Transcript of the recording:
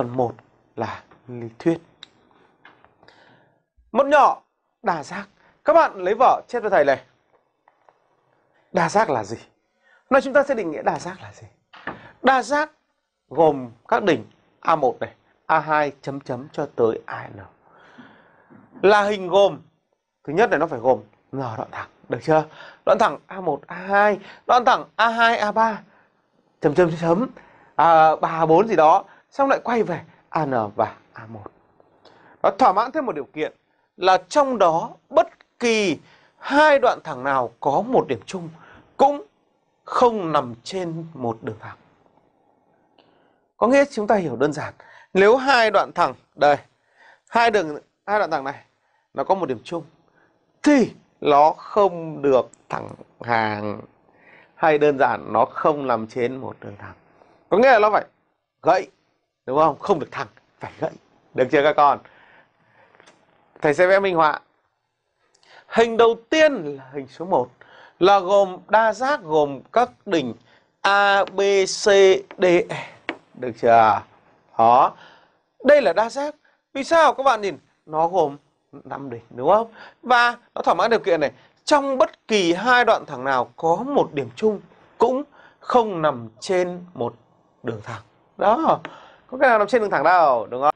Phần 1 là lý thuyết. Một nhỏ đa giác. Các bạn lấy vở chép cho thầy này. Đa giác là gì? Nói chúng ta sẽ định nghĩa đa giác là gì? Đa giác gồm các đỉnh A1 này, A2 chấm chấm cho tới AN. Là hình gồm thứ nhất là nó phải gồm n đoạn thẳng, được chưa? Đoạn thẳng A1, A2, đoạn thẳng A2, A3 chấm chấm chấm à, 3 4 gì đó, xong lại quay về AN và A1. Nó thỏa mãn thêm một điều kiện là trong đó bất kỳ hai đoạn thẳng nào có một điểm chung cũng không nằm trên một đường thẳng. Có nghĩa chúng ta hiểu đơn giản. Nếu hai đoạn thẳng đây, hai đường hai đoạn thẳng này nó có một điểm chung thì nó không được thẳng hàng hay đơn giản nó không nằm trên một đường thẳng. Có nghĩa là nó phải gãy đúng không? Không được thẳng, phải gãy. Được chưa các con? Thầy sẽ vẽ minh họa. Hình đầu tiên là hình số 1 là gồm đa giác gồm các đỉnh A, B, C, D, E. Được chưa? Đó. Đây là đa giác. Vì sao các bạn nhìn? Nó gồm 5 đỉnh đúng không? Và nó thỏa mãn điều kiện này. Trong bất kỳ hai đoạn thẳng nào có một điểm chung cũng không nằm trên một đường thẳng. Đó. Có cái nào nằm trên đường thẳng đâu, đúng không?